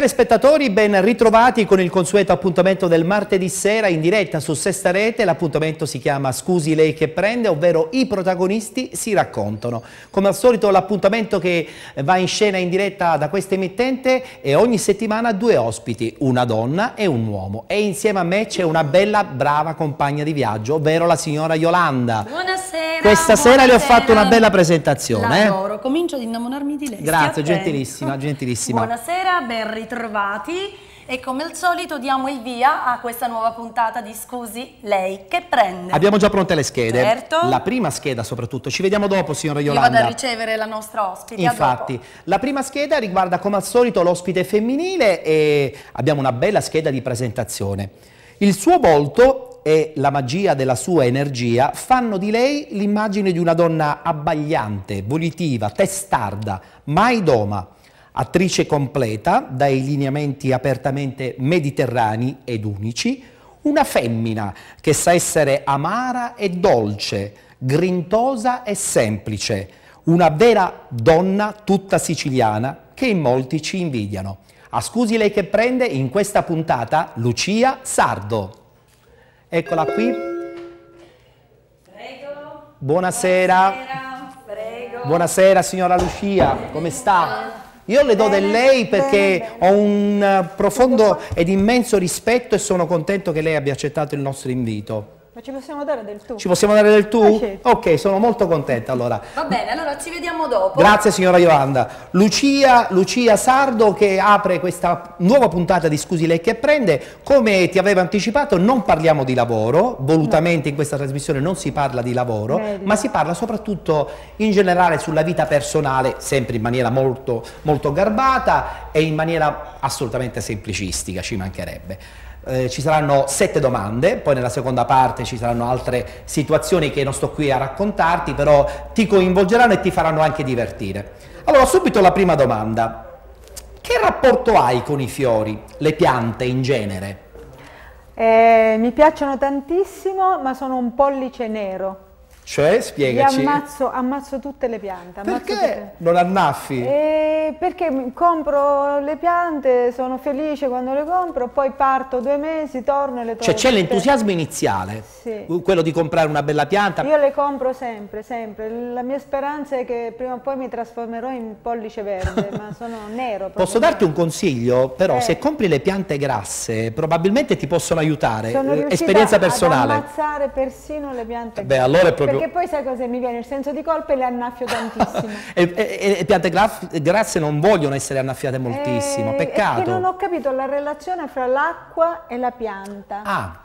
Telespettatori, ben ritrovati con il consueto appuntamento del martedì sera in diretta su Sesta Rete. L'appuntamento si chiama Scusi lei che prende, ovvero i protagonisti si raccontano. Come al solito l'appuntamento che va in scena in diretta da questa emittente è ogni settimana due ospiti, una donna e un uomo. E insieme a me c'è una bella, brava compagna di viaggio, ovvero la signora Yolanda. Buonasera. Questa buonasera. sera le ho fatto una bella presentazione. eh? L'adoro, comincio ad innamorarmi di lei. Grazie, gentilissima, gentilissima. Buonasera, ben ritrovati e come al solito diamo il via a questa nuova puntata di Scusi lei che prende. Abbiamo già pronte le schede. Certo. La prima scheda soprattutto. Ci vediamo dopo, signora Io Yolanda. vado a ricevere la nostra ospite. Infatti, la prima scheda riguarda come al solito l'ospite femminile e abbiamo una bella scheda di presentazione. Il suo volto e la magia della sua energia fanno di lei l'immagine di una donna abbagliante, volitiva, testarda, mai doma, attrice completa dai lineamenti apertamente mediterranei ed unici, una femmina che sa essere amara e dolce, grintosa e semplice, una vera donna tutta siciliana che in molti ci invidiano. A scusi lei che prende in questa puntata Lucia Sardo. Eccola qui. Prego. Buonasera. Buonasera, Prego. Buonasera signora Lucia, come sta? Io le do del lei perché ho un eh, profondo ed immenso rispetto e sono contento che lei abbia accettato il nostro invito. Ma ci possiamo dare del tu? Ci possiamo dare del tu? Ah, certo. Ok, sono molto contenta allora. Va bene, allora ci vediamo dopo. Grazie signora Yolanda. Lucia, Lucia Sardo che apre questa nuova puntata di Scusi lei che prende. Come ti avevo anticipato non parliamo di lavoro, volutamente in questa trasmissione non si parla di lavoro, Vedi. ma si parla soprattutto in generale sulla vita personale, sempre in maniera molto, molto garbata e in maniera assolutamente semplicistica, ci mancherebbe. Eh, ci saranno sette domande, poi nella seconda parte ci saranno altre situazioni che non sto qui a raccontarti, però ti coinvolgeranno e ti faranno anche divertire. Allora, subito la prima domanda. Che rapporto hai con i fiori, le piante in genere? Eh, mi piacciono tantissimo, ma sono un pollice nero. Cioè, spiegaci. ammazzo, ammazzo tutte le piante. Perché tutte- non annaffi? Eh, perché compro le piante, sono felice quando le compro, poi parto due mesi, torno e le trovo. Cioè c'è l'entusiasmo iniziale, Sì. quello di comprare una bella pianta. Io le compro sempre, sempre. La mia speranza è che prima o poi mi trasformerò in pollice verde, ma sono nero. Posso darti un consiglio? Però Eh. se compri le piante grasse probabilmente ti possono aiutare. Sono Eh, Esperienza ad personale. ammazzare persino le piante Beh, allora è proprio- Perché poi sai cosa mi viene? Il senso di colpa e le annaffio tantissimo. e, e- e piante grasse non vogliono essere annaffiate moltissimo, Eh, peccato. Che non ho capito la relazione fra l'acqua e la pianta. Ah,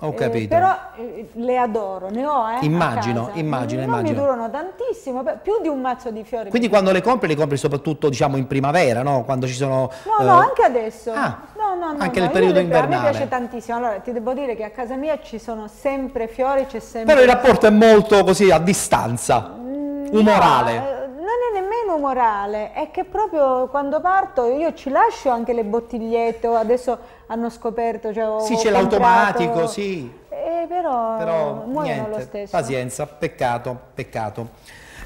ho Eh, capito. però eh, le adoro, ne ho eh, Immagino, immagino, non immagino. mi durano tantissimo, più di un mazzo di fiori. Quindi quando le compri, le compri soprattutto diciamo in primavera, no? Quando ci sono... No, eh, no, anche adesso. Ah, no, no, no, anche no, nel io periodo le- invernale. A me piace tantissimo. Allora, ti devo dire che a casa mia ci sono sempre fiori, c'è sempre... Però il rapporto è molto così a distanza, umorale. No, eh, non è nemmeno umorale, è che proprio quando parto io ci lascio anche le bottigliette, o adesso hanno scoperto, cioè Sì, c'è l'automatico, sì. Eh, però, Però muoiono niente, lo stesso. pazienza, peccato, peccato.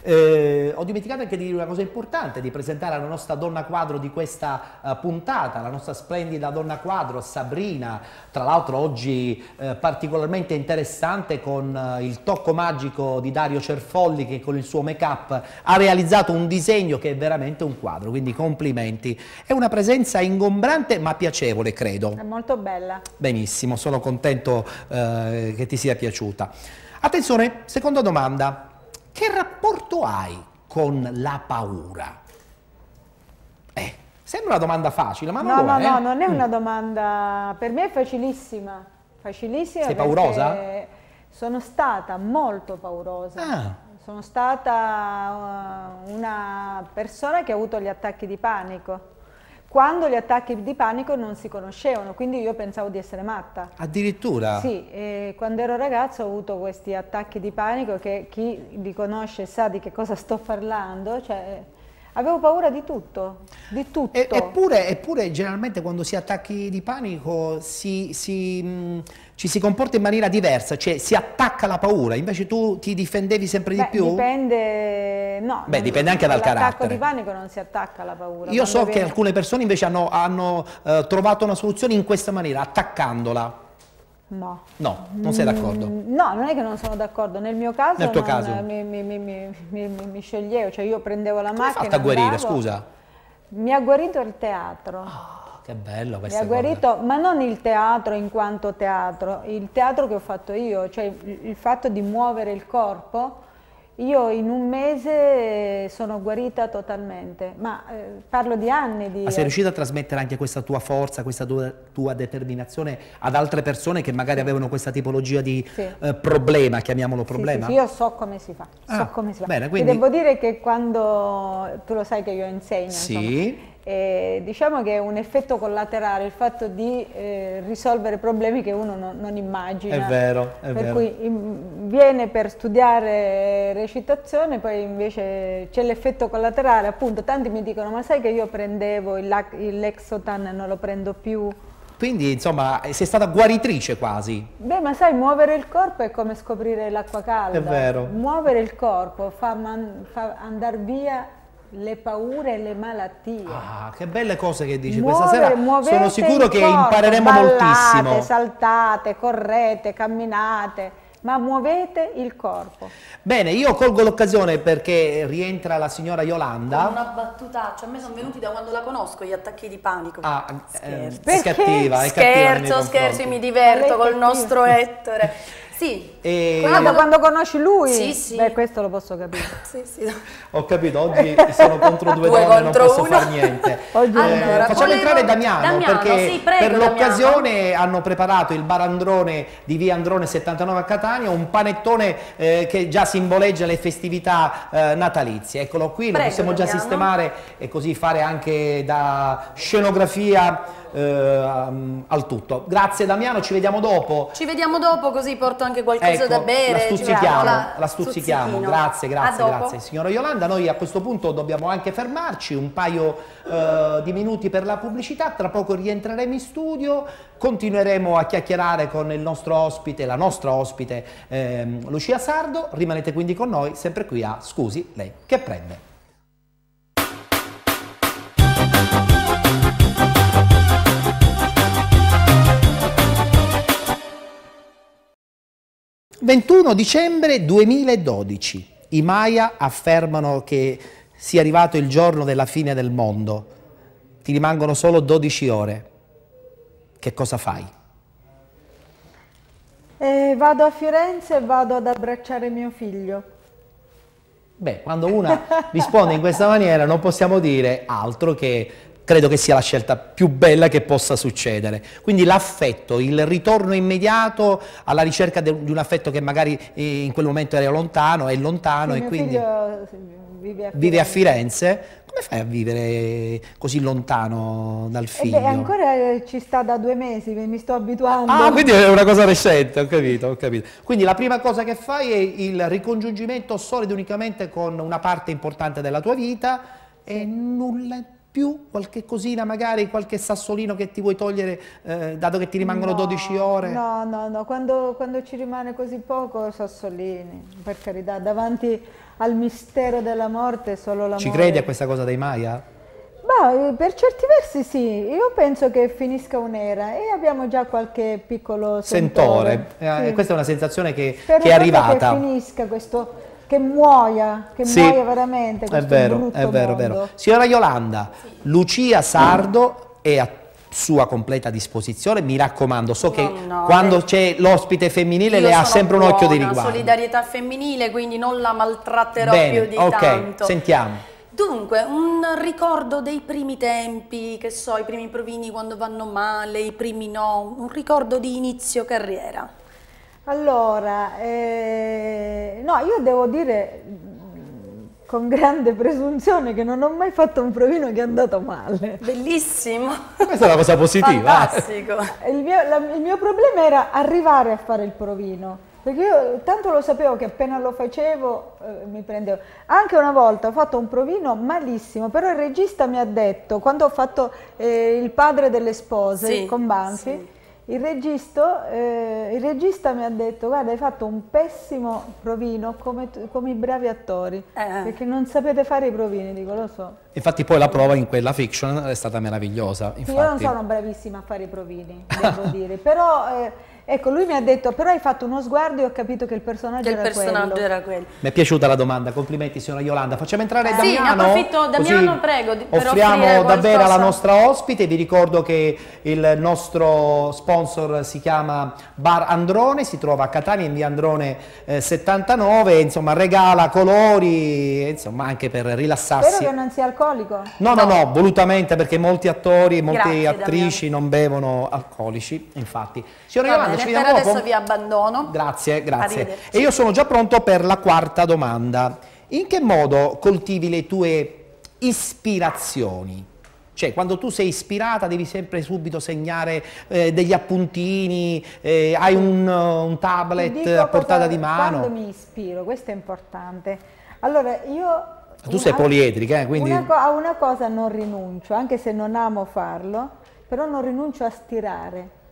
Eh, ho dimenticato anche di dire una cosa importante, di presentare la nostra donna quadro di questa eh, puntata, la nostra splendida donna quadro, Sabrina, tra l'altro oggi eh, particolarmente interessante con eh, il tocco magico di Dario Cerfolli che con il suo make-up ha realizzato un disegno che è veramente un quadro, quindi complimenti. È una presenza ingombrante ma piacevole, credo. È molto bella. Benissimo, sono contento eh, che ti sia piaciuta. Attenzione, seconda domanda. Che rapporto hai con la paura? Eh, sembra una domanda facile, ma non No, lo no, è. no, non è Mm. una domanda, per me è facilissima, facilissima. Sei paurosa? Sono stata molto paurosa. Ah. Sono stata uh, una persona che ha avuto gli attacchi di panico. Quando gli attacchi di panico non si conoscevano, quindi io pensavo di essere matta. Addirittura? Sì, e quando ero ragazza ho avuto questi attacchi di panico che chi li conosce sa di che cosa sto parlando, cioè Avevo paura di tutto, di tutto. E, eppure, eppure, generalmente quando si attacchi di panico si, si, mh, ci si comporta in maniera diversa, cioè si attacca la paura, invece tu ti difendevi sempre Beh, di più? Dipende, no, Beh, dipende anche dal carattere. L'attacco di panico non si attacca alla paura. Io so Quando che viene- alcune persone invece hanno, hanno, eh, trovato una soluzione in questa maniera, attaccandola. No. No, non sei d'accordo? Mm, No, non è che non sono d'accordo, nel mio caso, Nel tuo non- caso? Mi, mi- mi- mi- mi- mi- mi sceglievo, cioè io prendevo la Come macchina. fatto a guarire, andavo- scusa? Mi ha guarito il teatro. Ah, che bello Mi questa ha cosa. guarito, ma non il teatro in quanto teatro, il teatro che ho fatto io, cioè il, il fatto di muovere il corpo. Io in un mese sono guarita totalmente, ma eh, parlo di anni di... Ma sei riuscita a trasmettere anche questa tua forza, questa tua, tua determinazione ad altre persone che magari avevano questa tipologia di Sì. eh, problema, chiamiamolo problema? sì, sì, io so come si fa, Ah, so come si fa. bene, quindi- devo dire che quando, tu lo sai che io insegno, Sì. insomma, e diciamo che è un effetto collaterale il fatto di eh, risolvere problemi che uno non, non immagina. È vero, è per vero. cui im- viene per studiare recitazione, poi invece c'è l'effetto collaterale, appunto, tanti mi dicono ma sai che io prendevo il, il Lexotan e non lo prendo più. Quindi insomma sei stata guaritrice quasi. Beh, ma sai, muovere il corpo è come scoprire l'acqua calda. È vero. Muovere il corpo fa, fa andare via le paure e le malattie. Ah, che belle cose che dici Muovere- questa sera. Sono sicuro che corpo, impareremo ballate, moltissimo. saltate, correte, camminate, ma muovete il corpo. Bene, io colgo l'occasione perché rientra la signora Con Yolanda. una battutaccia, a me sono venuti da quando la conosco gli attacchi di panico. Ah, Scherzo. eh, è Perché? cattiva, è cattiva Scherzo, scherzo, confronti. mi diverto col cattiva. nostro Ettore. Sì. E- Ah, da quando conosci lui? Sì, sì. Beh, questo lo posso capire. Sì, sì. Ho capito, oggi sono contro due, Due donne, non contro posso uno. fare niente. Oggi- Allora, facciamo volevo- entrare Damiano, Damiano, perché sì, prego, per Damiano. l'occasione hanno preparato il barandrone di via Androne 79 a Catania, un panettone eh, che già simboleggia le festività eh, natalizie. Eccolo qui, lo Prego, possiamo già Damiano. sistemare e così fare anche da scenografia eh, al tutto. Grazie Damiano, ci vediamo dopo. Ci vediamo dopo così porto anche qualcosa Ecco, da bere. la stuzzichiamo, facciamo la stuzzichiamo. Grazie, grazie, grazie. Signora Yolanda, noi a questo punto dobbiamo anche fermarci un paio eh, di minuti per la pubblicità, tra poco rientreremo in studio, continueremo a chiacchierare con il nostro ospite, la nostra ospite ehm, Lucia Sardo, rimanete quindi con noi, sempre qui a Scusi, lei che prende? ...21 dicembre 2012. I Maya affermano che sia arrivato il giorno della fine del mondo. Ti rimangono solo 12 ore. Che cosa fai? Eh, vado a Firenze e vado ad abbracciare mio figlio. Beh, quando una risponde in questa maniera non possiamo dire altro che credo che sia la scelta più bella che possa succedere. Quindi l'affetto, il ritorno immediato alla ricerca de- di un affetto che magari eh, in quel momento era lontano, è lontano Sì, e quindi vive a Firenze. vive a Firenze. Come fai a vivere così lontano dal Eh figlio? beh, ancora eh, ci sta da due mesi, mi sto abituando. Ah, quindi è una cosa recente, ho capito, ho capito. Quindi la prima cosa che fai è il ricongiungimento solo ed unicamente con una parte importante della tua vita e nulla più, qualche cosina magari, qualche sassolino che ti vuoi togliere, eh, dato che ti rimangono No, 12 ore. No, no, no, quando, quando ci rimane così poco, sassolini, per carità, davanti al mistero della morte solo l'amore. Ci credi a questa cosa dei Maya? Bah, eh, per certi versi sì, io penso che finisca un'era e abbiamo già qualche piccolo Sentore. sentore. Eh, Sì. questa è una sensazione che, che è arrivata. Che finisca questo, che muoia, che Sì, muoia veramente È questo vero, è vero, è vero. Signora Yolanda, Lucia Sardo è a sua completa disposizione, mi raccomando, so che No, no, quando lei- c'è l'ospite femminile le ha sempre un occhio di buona, riguardo. solidarietà femminile, quindi non la maltratterò Bene, più di ok, tanto. sentiamo. Dunque, un ricordo dei primi tempi, che so, i primi provini quando vanno male, i primi no, un ricordo di inizio carriera. Allora, eh, no, io devo dire mm, con grande presunzione che non ho mai fatto un provino che è andato male. Bellissimo. Questa è una cosa positiva. Fantastico. Il mio, la- il mio problema era arrivare a fare il provino Perché io tanto lo sapevo che appena lo facevo eh, mi prendevo. Anche una volta ho fatto un provino malissimo, però il regista mi ha detto, quando ho fatto eh, il padre delle spose Sì, con Banfi, sì. Il, regista, eh, il regista mi ha detto guarda hai fatto un pessimo provino come, come i bravi attori, Eh. perché non sapete fare i provini, dico lo so. Infatti poi la prova in quella fiction è stata meravigliosa. Sì, Io non Infatti. sono bravissima a fare i provini, devo dire, però eh, ecco lui mi ha detto però hai fatto uno sguardo e ho capito che il personaggio Che il era personaggio quello. era quello. Mi è piaciuta la domanda, complimenti signora Yolanda. Facciamo entrare Sì, ne Damiano. approfitto, Damiano, così prego, di- offriamo davvero alla qualcosa. nostra ospite. Vi ricordo che il nostro sponsor si chiama Bar Androne, si trova a Catania in via Androne eh, 79, insomma regala colori, insomma anche per rilassarsi. Spero che non sia alcolico. No, no, no, volutamente perché molti attori, molte Grazie, attrici non bevono alcolici, infatti. Signora Va Yolanda, bene, ci per vediamo adesso dopo? vi abbandono. Grazie, grazie. E io sono già pronto per la quarta domanda. In che modo coltivi le tue ispirazioni? Cioè, quando tu sei ispirata devi sempre subito segnare eh, degli appuntini, eh, hai un, uh, un tablet a portata di mano. Quando mi ispiro, questo è importante. Allora, io... Tu sei poliedrica, eh, quindi... Una a una cosa non rinuncio, anche se non amo farlo, però non rinuncio a stirare.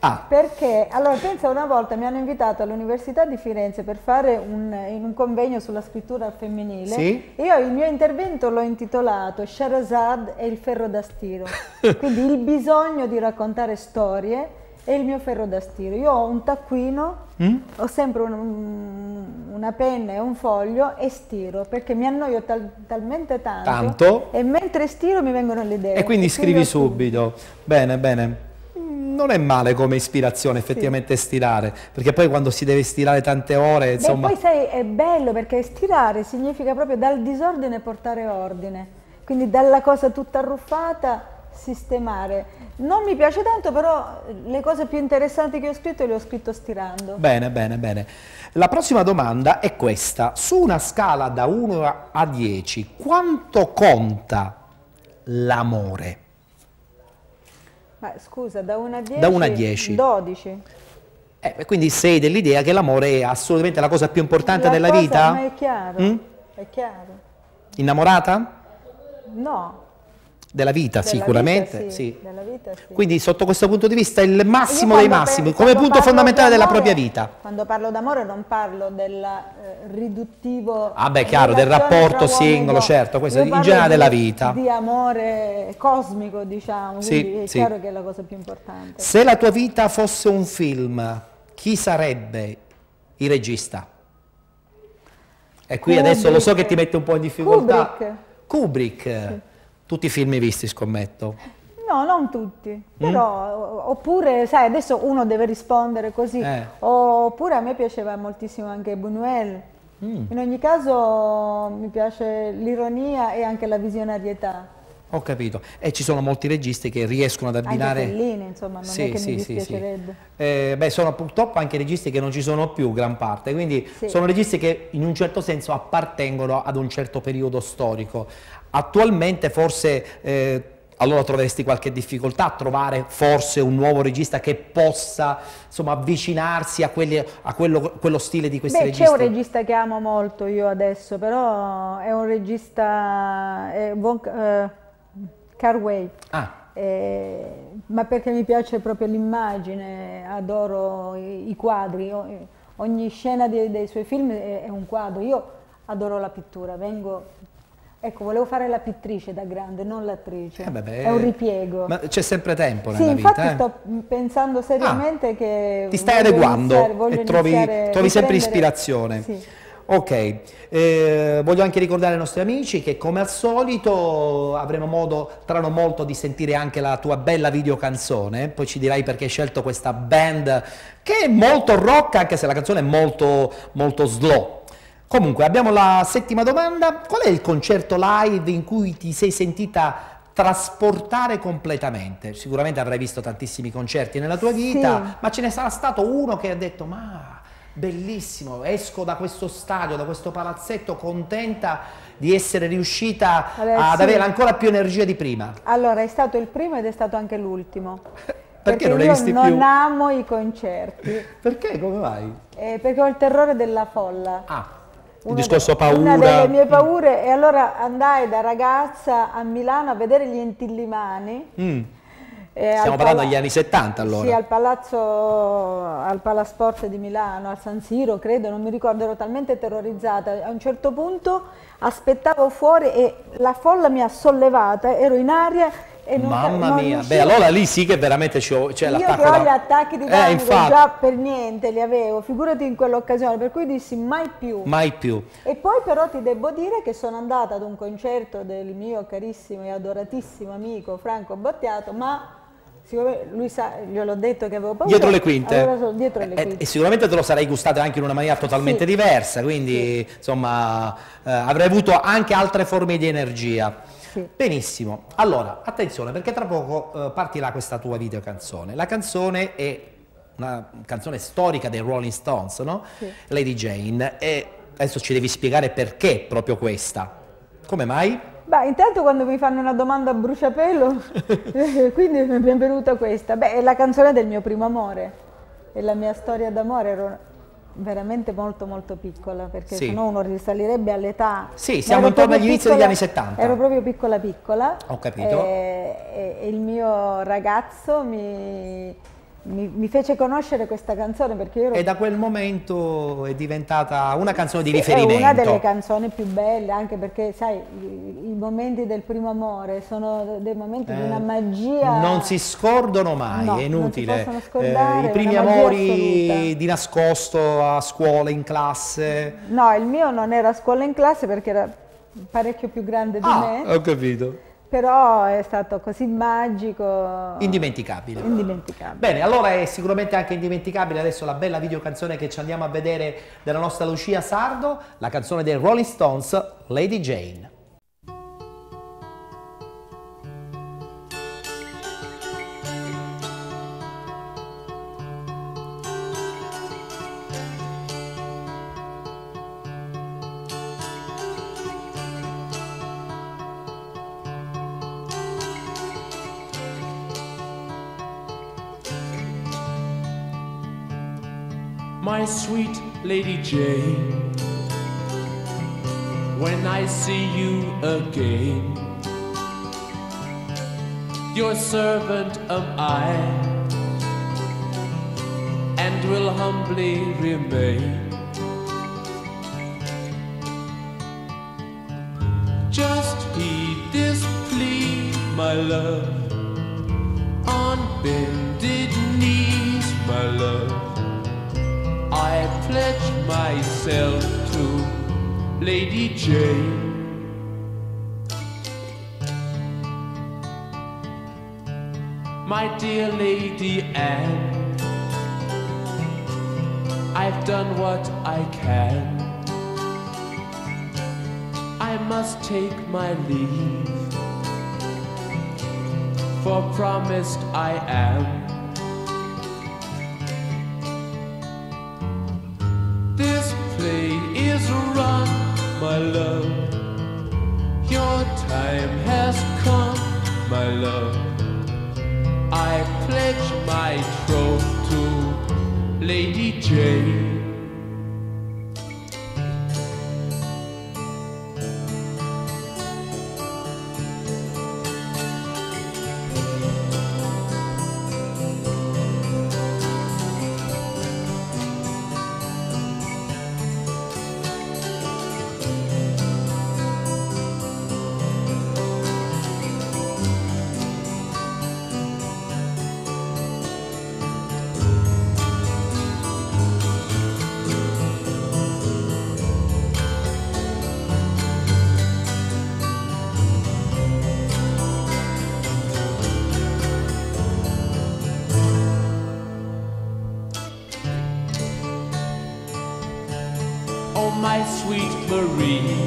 Ah, Perché, allora pensa una volta mi hanno invitato all'Università di Firenze per fare un, in un convegno sulla scrittura femminile Sì. e io il mio intervento l'ho intitolato Sherazad e il ferro da stiro, quindi il bisogno di raccontare storie e il mio ferro da stiro. Io ho un taccuino, Mm? ho sempre un- una penna e un foglio e stiro perché mi annoio tal- talmente tanto, Tanto? e mentre stiro mi vengono le idee. e quindi scrivo scrivi subito. Bene, bene. Non è male come ispirazione effettivamente stirare, perché poi quando si deve stirare tante ore, Beh, insomma... poi sai, è bello perché stirare significa proprio dal disordine portare ordine, quindi dalla cosa tutta arruffata sistemare. Non mi piace tanto, però le cose più interessanti che ho scritto le ho scritto stirando. Bene, bene, bene. La prossima domanda è questa. Su una scala da 1 a 10, quanto conta l'amore? Ma scusa, da 1 a 10? Da 1 a 10. 12. Eh, quindi sei dell'idea che l'amore è assolutamente la cosa più importante La della vita? Ma è chiaro, Mm? è chiaro. Innamorata? No. Della vita, della sicuramente. vita sì. Della vita sì. Quindi sotto questo punto di vista il massimo dei massimi, come punto fondamentale della propria vita. Quando parlo d'amore non parlo del eh, riduttivo. Ah, beh, chiaro, del rapporto singolo, certo, questo in generale di- della vita. Di amore cosmico, diciamo, Sì, quindi è sì. chiaro che è la cosa più importante. Se la tua vita fosse un film, chi sarebbe il regista? E qui adesso lo so che ti mette un po' in difficoltà. Kubrick. Kubrick. Tutti i film visti, scommetto. No, non tutti, però, o- oppure, sai, adesso uno deve rispondere così, Eh. oppure a me piaceva moltissimo anche Buñuel. Mm. In ogni caso mi piace l'ironia e anche la visionarietà. Ho capito. E ci sono molti registi che riescono ad abbinare... Anche Fellini, insomma, non è che mi dispiacerebbe. Eh, beh, sono purtroppo anche registi che non ci sono più, gran parte, quindi Sì. sono registi che in un certo senso appartengono ad un certo periodo storico. Attualmente forse eh, allora troveresti qualche difficoltà a trovare forse un nuovo regista che possa insomma, avvicinarsi a, quelli- a quello, quello stile di questi Beh, registi. c'è un regista che amo molto io adesso, però è un regista, è Von, eh, Carway, Ah, eh, ma perché mi piace proprio l'immagine, adoro i, i quadri, o- ogni scena dei, dei suoi film è, è un quadro, io adoro la pittura, vengo, ecco, volevo fare la pittrice da grande, non l'attrice, eh, beh, è un ripiego. Ma c'è sempre tempo Sì, nella infatti vita. eh. sto pensando seriamente che Ti stai adeguando iniziare- e trovi, trovi sempre ispirazione. Sì. Ok, eh, voglio anche ricordare ai nostri amici che come al solito avremo modo tra non molto di sentire anche la tua bella videocanzone, poi ci dirai perché hai scelto questa band che è molto rock anche se la canzone è molto, molto slow. Comunque abbiamo la settima domanda, qual è il concerto live in cui ti sei sentita trasportare completamente? Sicuramente avrai visto tantissimi concerti nella tua vita, Sì. ma ce ne sarà stato uno che ha detto ma bellissimo, esco da questo stadio, da questo palazzetto contenta di essere riuscita Allora, ad sì. avere ancora più energia di prima. Allora, è stato il primo ed è stato anche l'ultimo. Perché, non io non più? amo i concerti, Perché? Come mai? eh, perché ho il terrore della folla. Ah, il discorso paura. Una delle mie paure e allora andai da ragazza a Milano a vedere gli Intillimani. Mm. Eh, Stiamo parlando degli anni 70 allora. Sì, al Palazzo, al Palasport di Milano, al San Siro, credo, non mi ricordo, ero talmente terrorizzata. A un certo punto aspettavo fuori e la folla mi ha sollevata, ero in aria e non Mamma non mia, riuscivo- beh allora lì sì che veramente c'è, c'è io l'attacco che ho da- gli attacchi di Eh, panico infatti, già per niente li avevo, figurati in quell'occasione, per cui dissi mai più. mai più. E poi però ti devo dire che sono andata ad un concerto del mio carissimo e adoratissimo amico Franco Battiato, ma siccome lui sa, gliel'ho detto che avevo paura. Dietro le quinte. Allora dietro le Eh, quinte. E, sicuramente te lo sarei gustato anche in una maniera totalmente Sì. diversa, quindi insomma eh, avrei avuto anche altre forme di energia. Sì. Benissimo, allora attenzione perché tra poco eh, partirà questa tua videocanzone. La canzone è una canzone storica dei Rolling Stones, no? Sì. Lady Jane, e adesso ci devi spiegare perché proprio questa. Come mai? Beh, intanto quando mi fanno una domanda a bruciapelo, eh, quindi mi è venuta questa. Beh, è la canzone del mio primo amore, è la mia storia d'amore, ero veramente molto molto piccola, perché Sì. sennò uno risalirebbe all'età. Sì, siamo intorno inizi degli anni 70. Ero proprio piccola piccola. Ho capito. E, e- e il mio ragazzo mi, mi- mi fece conoscere questa canzone perché io ero E da quel momento è diventata una canzone di Sì, riferimento. È una delle canzoni più belle, anche perché, sai, i, i momenti del primo amore sono dei momenti di una Eh, magia. Non si scordano mai, No, è inutile. non si possono scordare, Eh, I primi amori assoluta. di nascosto a scuola, in classe. No, il mio non era a scuola in classe perché era parecchio più grande di Ah, me, ho capito. Però è stato così magico, Indimenticabile. indimenticabile. Bene, allora è sicuramente anche indimenticabile adesso la bella videocanzone che ci andiamo a vedere della nostra Lucia Sardo, la canzone dei Rolling Stones, Lady Jane. Sweet Lady Jane. When I see you again, your servant am I, and will humbly remain. Just heed this plea, my love, on bended pledge myself to Lady Jane. My dear Lady Anne, I've done what I can. I must take my leave, for promised I am. Love. I pledge my troth to Lady Jane. Marie,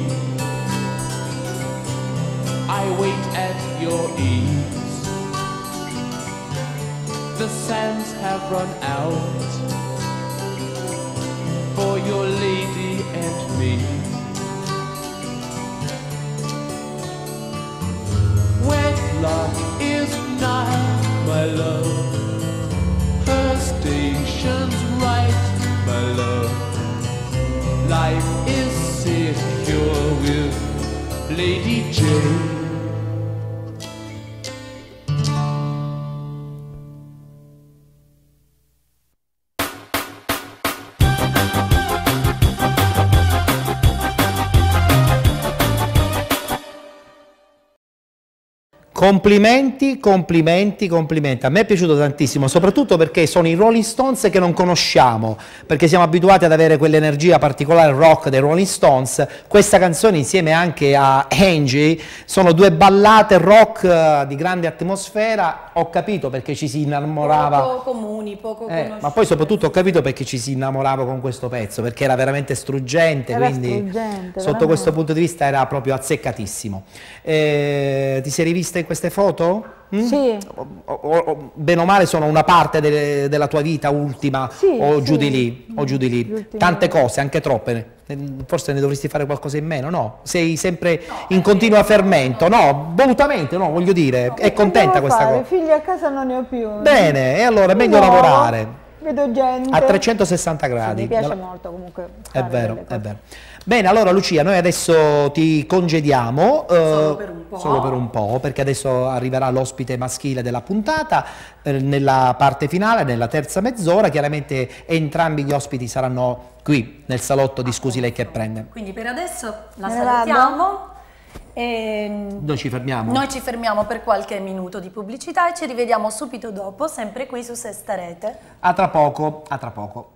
Complimenti, complimenti, complimenti. A me è piaciuto tantissimo, soprattutto perché sono i Rolling Stones che non conosciamo, perché siamo abituati ad avere quell'energia particolare rock dei Rolling Stones. Questa canzone insieme anche a Angie sono due ballate rock eh, di grande atmosfera. Ho capito perché ci si innamorava. Poco comuni, poco Eh, conosciuti. ma poi soprattutto ho capito perché ci si innamorava con questo pezzo, perché era veramente struggente, Era quindi struggente, sotto veramente. questo punto di vista era proprio azzeccatissimo. Eh, ti sei rivista in queste foto? Mm? Sì. O- o- bene o male sono una parte delle- della tua vita ultima Sì, o sì. giù di lì, o giù di lì. Tante cose, anche troppe. Eh, Forse ne dovresti fare qualcosa in meno, no? Sei sempre in continuo fermento, no? Volutamente, no? Voglio dire, è Che contenta questa fare? cosa. Figli a casa non ne ho più. Bene, e allora è meglio No, lavorare. Vedo gente. A 360 Sì, gradi. mi piace Dalla- molto comunque. È vero, è vero. Bene, allora Lucia, noi adesso ti congediamo. eh, Solo per un po'. Solo per un po', perché adesso arriverà l'ospite maschile della puntata eh, nella parte finale, nella terza mezz'ora. Chiaramente entrambi gli ospiti saranno qui nel salotto di Scusi lei che prende. Quindi per adesso la salutiamo e Noi ci fermiamo. noi ci fermiamo per qualche minuto di pubblicità e ci rivediamo subito dopo, sempre qui su Sesta Rete. A tra poco, a tra poco.